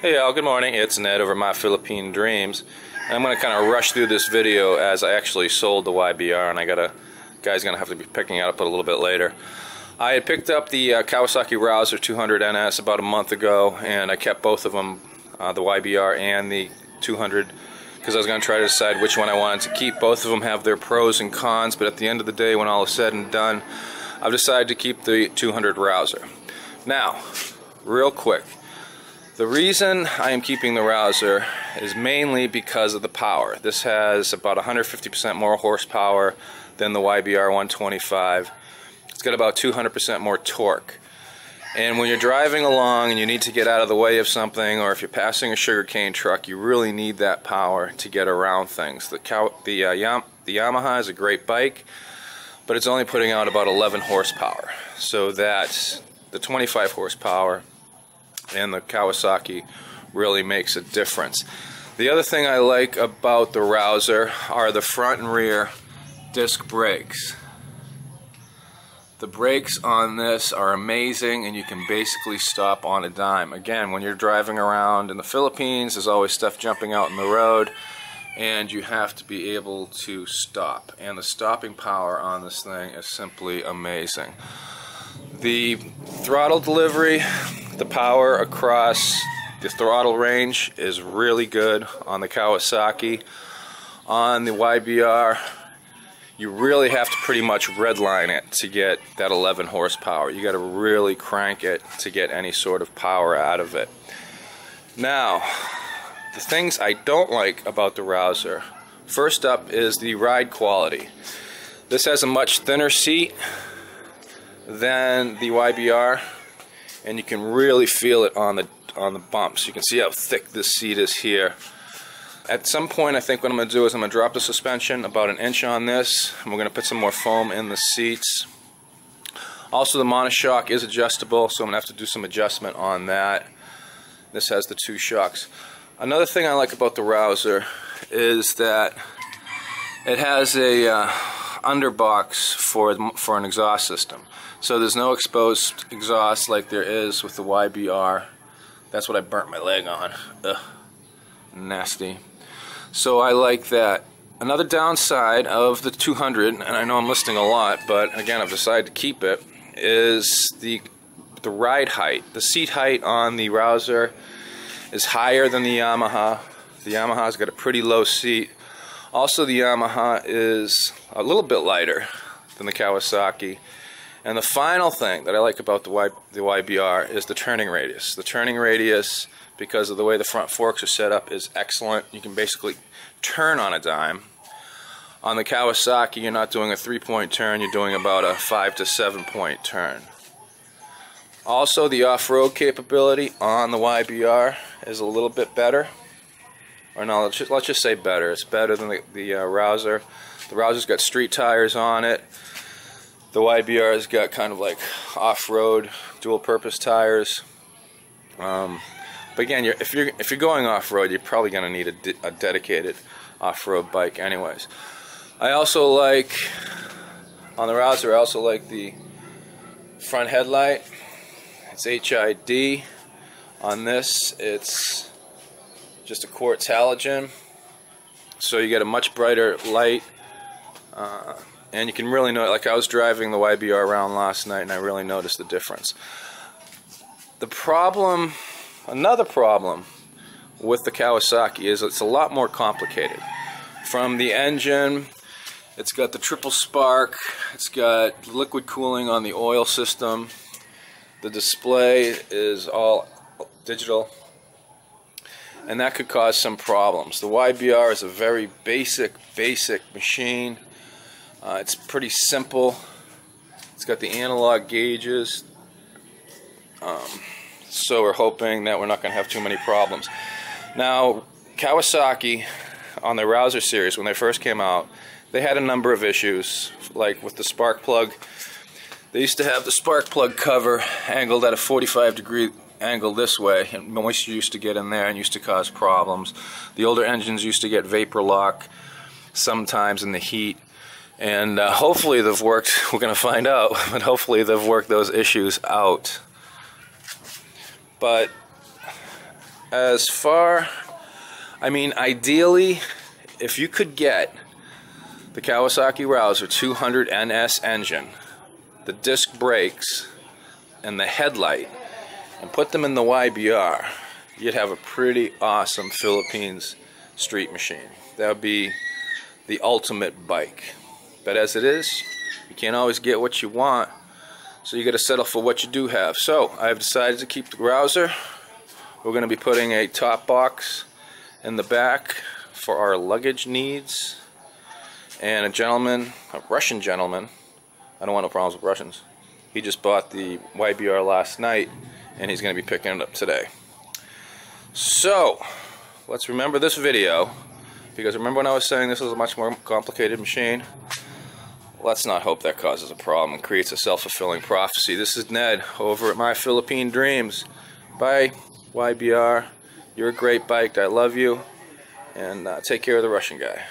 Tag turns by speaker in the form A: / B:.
A: Hey y'all, good morning. It's Ned over My Philippine Dreams. And I'm going to kind of rush through this video as I actually sold the YBR and I got a guy's going to have to be picking it up a little bit later. I had picked up the uh, Kawasaki Rouser 200 NS about a month ago and I kept both of them, uh, the YBR and the 200 because I was going to try to decide which one I wanted to keep. Both of them have their pros and cons, but at the end of the day, when all is said and done, I've decided to keep the 200 Rouser. Now, real quick, the reason I am keeping the Rouser is mainly because of the power. This has about 150% more horsepower than the YBR 125. It's got about 200% more torque. And when you're driving along and you need to get out of the way of something, or if you're passing a sugarcane truck, you really need that power to get around things. The, cow, the, uh, Yam, the Yamaha is a great bike, but it's only putting out about 11 horsepower. So that the 25 horsepower and the Kawasaki really makes a difference. The other thing I like about the Rouser are the front and rear disc brakes. The brakes on this are amazing and you can basically stop on a dime. Again, when you're driving around in the Philippines, there's always stuff jumping out in the road and you have to be able to stop. And the stopping power on this thing is simply amazing. The throttle delivery, the power across the throttle range is really good on the Kawasaki. On the YBR, you really have to pretty much redline it to get that 11 horsepower. You got to really crank it to get any sort of power out of it. Now, the things I don't like about the Rouser, first up is the ride quality. This has a much thinner seat than the YBR and you can really feel it on the on the bumps. You can see how thick this seat is here. At some point I think what I'm going to do is I'm going to drop the suspension about an inch on this and we're going to put some more foam in the seats. Also the monoshock is adjustable so I'm going to have to do some adjustment on that. This has the two shocks. Another thing I like about the Rouser is that it has a uh, underbox for for an exhaust system. So there's no exposed exhaust like there is with the YBR. That's what I burnt my leg on. Ugh. Nasty. So I like that. Another downside of the 200, and I know I'm listing a lot, but again I've decided to keep it, is the the ride height. The seat height on the Rouser is higher than the Yamaha. The Yamaha's got a pretty low seat. Also the Yamaha is a little bit lighter than the Kawasaki. And the final thing that I like about the, y, the YBR is the turning radius. The turning radius, because of the way the front forks are set up, is excellent. You can basically turn on a dime. On the Kawasaki, you're not doing a three-point turn, you're doing about a five to seven-point turn. Also, the off-road capability on the YBR is a little bit better. Or no, let's just, let's just say better. It's better than the, the uh, Rouser. The Rouser's got street tires on it. The YBR has got kind of like off-road dual-purpose tires. Um, but again, you're, if you're if you're going off-road, you're probably going to need a, de a dedicated off-road bike, anyways. I also like on the Rouser. I also like the front headlight. It's HID. On this, it's just a quartz halogen, so you get a much brighter light. Uh, and you can really know like I was driving the YBR around last night and I really noticed the difference. The problem another problem with the Kawasaki is it's a lot more complicated. From the engine it's got the triple spark it's got liquid cooling on the oil system. The display is all digital and that could cause some problems the YBR is a very basic basic machine uh, it's pretty simple. It's got the analog gauges. Um, so we're hoping that we're not going to have too many problems. Now, Kawasaki on the Rouser series, when they first came out, they had a number of issues, like with the spark plug. They used to have the spark plug cover angled at a 45 degree angle this way, and moisture used to get in there and used to cause problems. The older engines used to get vapor lock sometimes in the heat and uh, hopefully they've worked, we're going to find out, but hopefully they've worked those issues out. But as far, I mean, ideally, if you could get the Kawasaki Rouser 200 NS engine, the disc brakes, and the headlight, and put them in the YBR, you'd have a pretty awesome Philippines street machine. That would be the ultimate bike. But as it is, you can't always get what you want, so you got to settle for what you do have. So I've decided to keep the Rouser. We're to be putting a top box in the back for our luggage needs. And a gentleman, a Russian gentleman, I don't want no problems with Russians. He just bought the YBR last night and he's going to be picking it up today. So, let's remember this video because remember when I was saying this is a much more complicated machine? Let's not hope that causes a problem and creates a self-fulfilling prophecy. This is Ned over at My Philippine Dreams. Bye, YBR. You're a great bike. I love you. And uh, take care of the Russian guy.